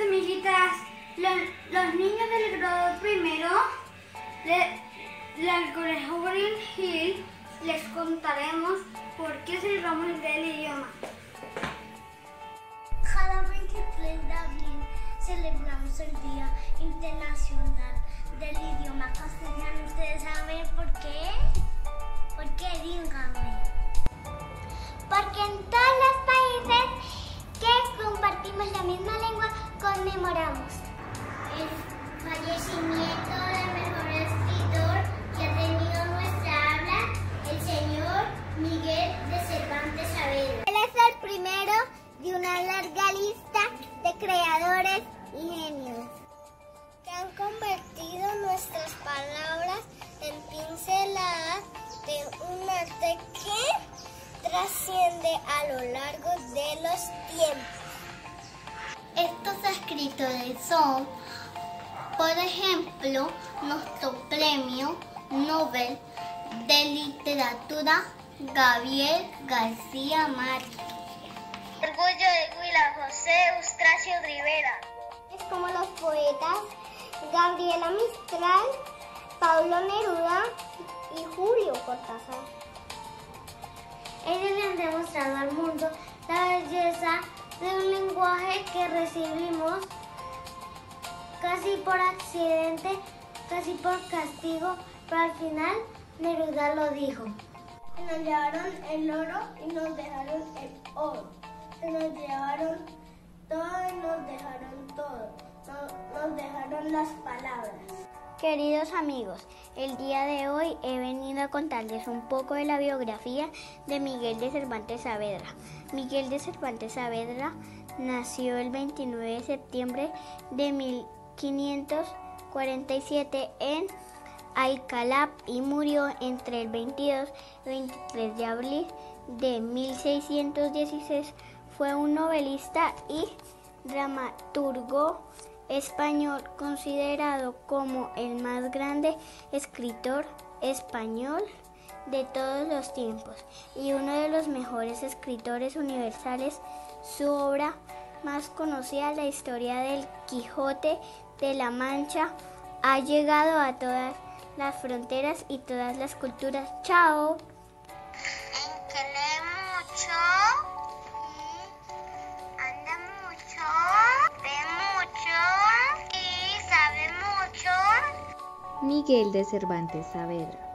amiguitas, los, niños del grado primero de, del Colegio Green Hill les contaremos por qué Día del Idioma. Cada 23 de abril celebramos el Día Internacional del Idioma Castellano. ¿Ustedes saben por qué? ¿Por qué? Díganme. Porque en todos los países que compartimos la misma lengua conmemoramos el fallecimiento del mejor escritor que ha tenido nuestra habla, el señor Miguel de Cervantes Saavedra. Él es el primero de una larga lista de creadores y genios que han convertido nuestras palabras en pinceladas de un arte que trasciende a lo largo de los tiempos. Estos escritores son, por ejemplo, nuestro premio Nobel de Literatura Gabriel García Márquez. Orgullo de Huila, José Eustracio Rivera. Es como los poetas Gabriela Mistral, Pablo Neruda y Julio Cortázar. Ellos le han demostrado al mundo la belleza de un lenguaje que recibimos casi por accidente, casi por castigo, pero al final Neruda lo dijo. Nos llevaron el oro y nos dejaron el oro. Se nos llevaron Queridos amigos, el día de hoy he venido a contarles un poco de la biografía de Miguel de Cervantes Saavedra. Miguel de Cervantes Saavedra nació el 29 de septiembre de 1547 en Alcalá y murió entre el 22 y 23 de abril de 1616. Fue un novelista y dramaturgo español considerado como el más grande escritor español de todos los tiempos y uno de los mejores escritores universales. Su obra más conocida, la historia del Quijote de la Mancha, ha llegado a todas las fronteras y todas las culturas. Chao. Miguel de Cervantes Saavedra.